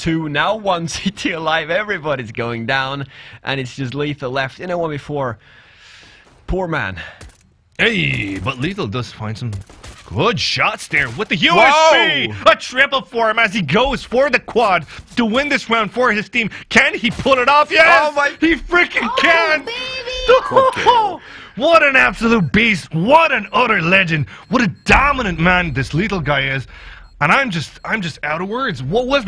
two, now one CT alive. Everybody's going down, and it's just Lethal left in a 1v4. Poor man. Hey, but Lethal does find some good shots there with the USP. Whoa! A triple for him as he goes for the quad to win this round for his team. Can he pull it off? Yes! Oh my- He freaking Oh, can! baby! what an absolute beast! What an utter legend! What a dominant man this Lethal guy is! And I'm just, I'm just out of words. What was